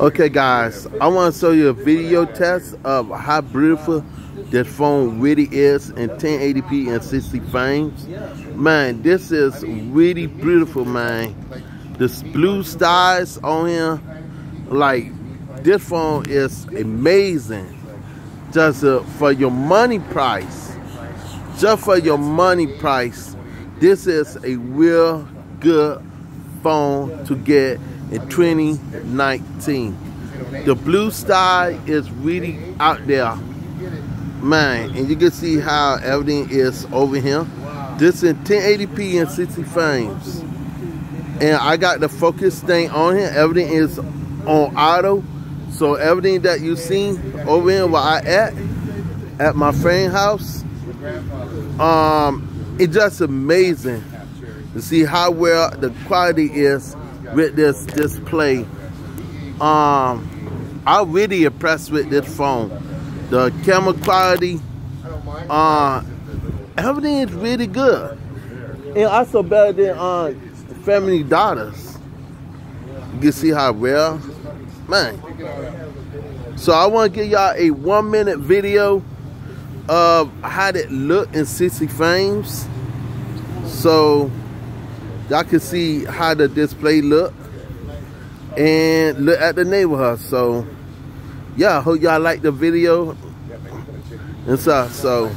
Okay guys, I want to show you a video test of how beautiful this phone really is in 1080p and 60 frames. Man, this is really beautiful, man. This blue skies on here, like this phone is amazing. Just uh, for your money price, just for your money price, this is a real good phone to get in 2019. The blue sky is really out there, man, and you can see how everything is over here. This in 1080p and 60 frames. And I got the focus thing on here. Everything is on auto. So everything that you see over here where I at, at my friend house, um, it's just amazing to see how well the quality is with this display. Um, I'm really impressed with this phone. The camera quality, uh, everything is really good. And also better than uh, Family Daughters. You can see how well, man. So I want to give y'all a one minute video of how it look in 60 frames. So y'all can see how the display look and look at the neighborhood. So yeah hope y'all like the video. And stuff so